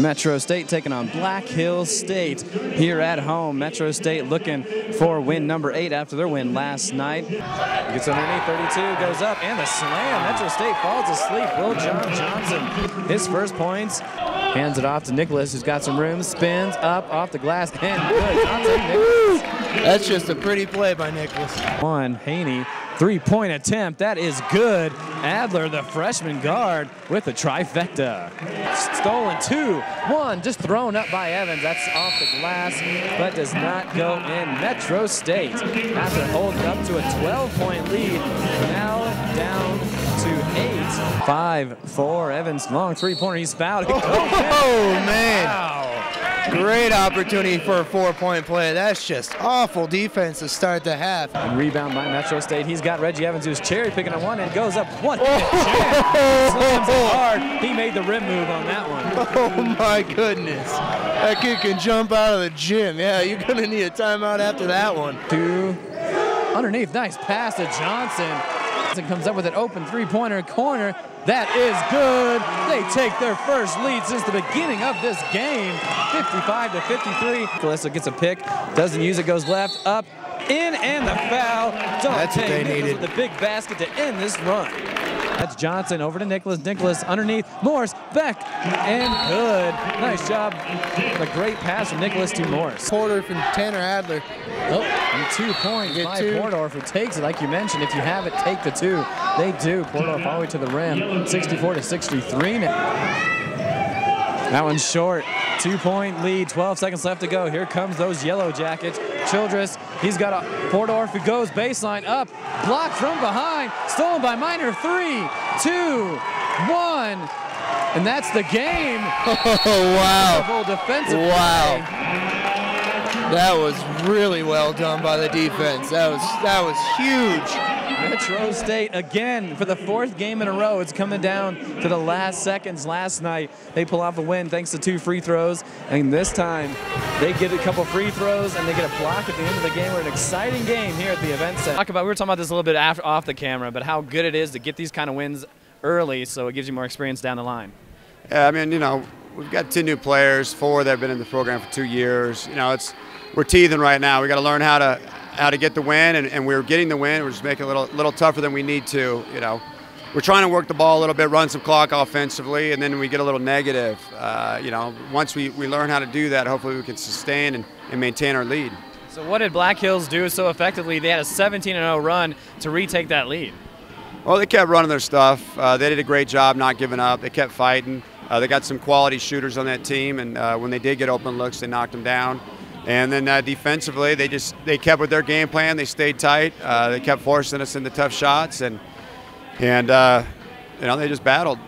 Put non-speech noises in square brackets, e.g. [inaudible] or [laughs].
Metro State taking on Black Hills State here at home. Metro State looking for win number eight after their win last night. Gets underneath 32, goes up, and the slam. Metro State falls asleep. Will John Johnson, his first points. Hands it off to Nicholas, who's got some room. Spins up off the glass, and good. Nicholas. That's just a pretty play by Nicholas. One, Haney Three-point attempt, that is good. Adler, the freshman guard, with a trifecta. Stolen two, one, just thrown up by Evans. That's off the glass, but does not go in. Metro State, after holding up to a 12-point lead, now down to eight. Five, four, Evans, long three-pointer, he's fouled. Oh. Great opportunity for a four-point play. That's just awful defense to start the half. And rebound by Metro State. He's got Reggie Evans, who's cherry picking on one and goes up one. Oh. Slams it hard. He made the rim move on that one. [laughs] Oh my goodness. That kid can jump out of the gym. Yeah, you're going to need a timeout after that one. Two. Underneath, nice pass to Johnson. Johnson comes up with an open three-pointer corner. That is good. They take their first lead since the beginning of this game, 55 to 53. Calista gets a pick, doesn't use it, goes left, up, in, and the foul. That's what they Nicholas needed. with the big basket to end this run. That's Johnson over to Nicholas. Nicholas underneath. Morse back and good. Nice job. A great pass from Nicholas to Morse. Porter from Tanner Adler. Oh, and two points Get by two. Pordorf, who takes it. Like you mentioned, if you have it, take the two. They do. Pordorf all the way to the rim, 64 to 63 now. That one's short. Two-point lead, 12 seconds left to go. Here comes those yellow jackets. Childress, he's got a Pordorf who goes baseline up, blocked from behind, stolen by Minor. Three, two, one, and that's the game. Oh, [laughs] wow. Defensive Wow. play. That was really well done by the defense. That was that was huge. Metro State again for the fourth game in a row. It's coming down to the last seconds. Last night they pull off a win thanks to two free throws, and this time they get a couple free throws and they get a block at the end of the game. We're an exciting game here at the event center. Talk about we were talking about this a little bit after, off the camera, but how good it is to get these kind of wins early, so it gives you more experience down the line. Yeah, I mean, you know, we've got two new players, four that have been in the program for two years. You know, it's we're teething right now. We got to learn how to how to get the win, and, and we're getting the win. We're just making it a little little tougher than we need to. You know, we're trying to work the ball a little bit, run some clock offensively, and then we get a little negative. Uh, you know, once we, we learn how to do that, hopefully we can sustain and, and maintain our lead. So what did Black Hills do so effectively? They had a 17-0 run to retake that lead. Well, they kept running their stuff. Uh, they did a great job not giving up. They kept fighting. Uh, they got some quality shooters on that team, and uh, when they did get open looks, they knocked them down. And then uh, defensively, they just they kept with their game plan. They stayed tight. Uh, they kept forcing us into tough shots, and and uh, you know they just battled.